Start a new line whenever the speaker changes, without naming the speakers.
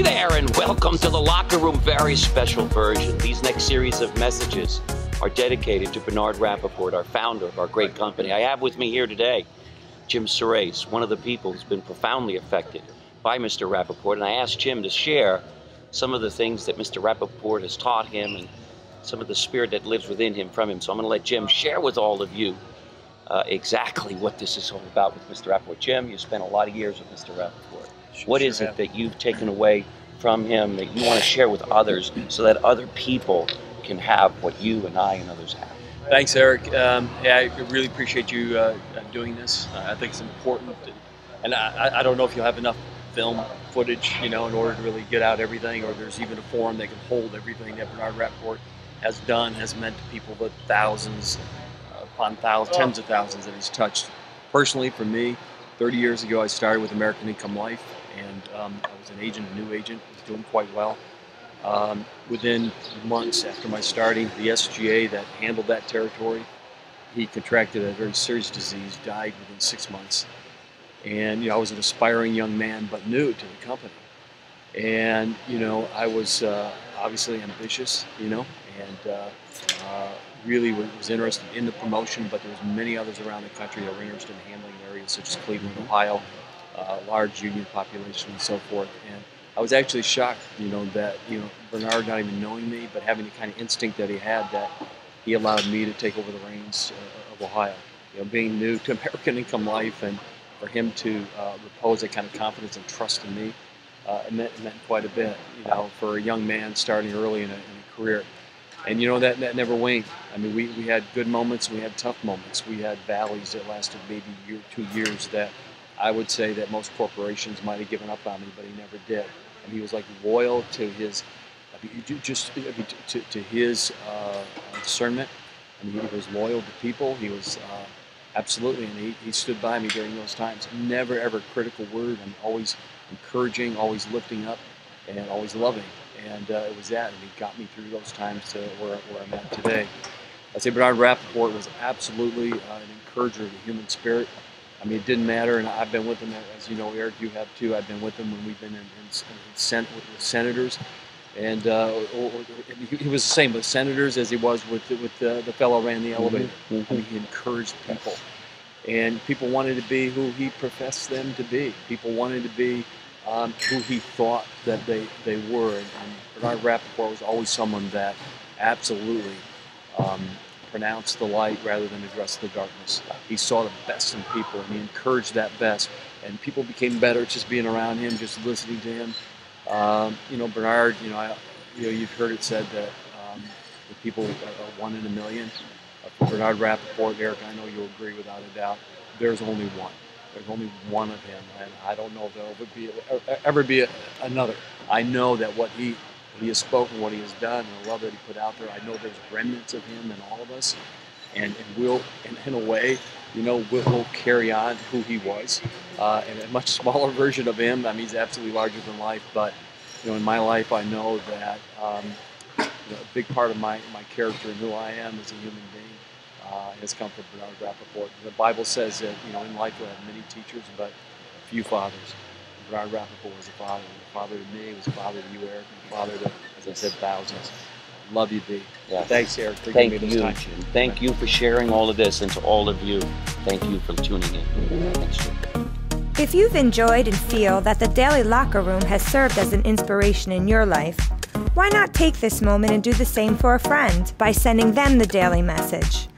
Hey there, and welcome to the Locker Room Very Special version. These next series of messages are dedicated to Bernard Rapoport, our founder of our great company. I have with me here today Jim Surace, one of the people who's been profoundly affected by Mr. Rapoport, and I asked Jim to share some of the things that Mr. Rapoport has taught him and some of the spirit that lives within him from him. So I'm going to let Jim share with all of you uh, exactly what this is all about with Mr. Rapoport. Jim, you spent a lot of years with Mr. Rapoport.
Sure,
What
sure
is it
have.
that you've taken away from him that you want to share with others so that other people can have what you and I and others have?
Thanks, Eric. Um, yeah, I really appreciate you uh, uh, doing this. Uh, I think it's important, and, and I, I- I don't know if you'll have enough film footage, you know, in order to really get out everything, or there's even a forum that can hold everything that Bernard Rapoport has done, has meant to people, but thousands uh, upon thousands, tens of thousands that he's touched. Personally, for me, 30 years ago, I started with American Income Life, and um, I was an agent, a new agent, was doing quite well. Um, within months after my starting, the SGA that handled that territory, he contracted a very serious disease, died within six months. And you know, I was an aspiring young man, but new to the company. And you know, I was uh, obviously ambitious, you know, and uh, uh, really was interested in the promotion. But there was many others around the country that were interested in handling areas such as Cleveland, Ohio, uh, large union population, and so forth. And I was actually shocked, you know, that you know Bernard not even knowing me, but having the kind of instinct that he had, that he allowed me to take over the reins uh, of Ohio. You know, being new to American Income Life, and for him to uh, repose that kind of confidence and trust in me, uh, it, meant, meant quite a bit. You know, for a young man starting early in a, in a career. And you know that that never waned. I mean, we, we had good moments, we had tough moments, we had valleys that lasted maybe a year, two years that I would say that most corporations might have given up on me, but he never did. And he was like loyal to his, I just I to, to his uh, discernment. I mean, he was loyal to people. He was uh, absolutely, and he, he stood by me during those times. Never ever critical word, and always encouraging, always lifting up, and always loving. And uh, it was that, and he got me through those times to where, where I'm at today. I'd say Bernard Rapoport was absolutely uh, an encourager of the human spirit. I mean, it didn't matter, and I've been with him, as you know, Eric, you have too. I've been with him when we've been in, in, in sen- with senators, and uh, or, or, he, he was the same with senators as he was with with the, the fellow ran the elevator. I mean, he encouraged people, and people wanted to be who he professed them to be. People wanted to be um, who he thought that they, they were. And, and Bernard Rapoport was always someone that absolutely pronounced the light rather than address the darkness. He saw the best in people and he encouraged that best. And people became better just being around him, just listening to him. Um, you know, Bernard, you know, I, you know, you've heard it said that um, the people are, are one in a million. Uh, for Bernard Rapoport, Eric, I know you'll agree without a doubt. There's only one. There's only one of him, and I don't know if there'll ever be ever be another. I know that what he he has spoken, what he has done, and the love that he put out there. I know there's remnants of him in all of us, and, and we'll, in, a way, you know, we'll, we'll carry on who he was, uh, and a much smaller version of him. I mean, he's absolutely larger than life, but you know, in my life, I know that um, you know, a big part of my my character and who I am as a human being uh, has come from Bernard Rapoport. The Bible says that you know in life we'll have many teachers, but few fathers. Bernard Rapoport was a father. He a father to me. Was a father to you, Eric. And a father to, as I said, thousands. Love you, B.
Yeah.
Thanks, Eric, for
Thank
giving
you,
me this
Jim.
time.
Thank you for sharing all of this, and to all of you, thank you for tuning in. Thanks, Jim.
If you've enjoyed and feel that the Daily Locker Room has served as an inspiration in your life, why not take this moment and do the same for a friend by sending them the daily message?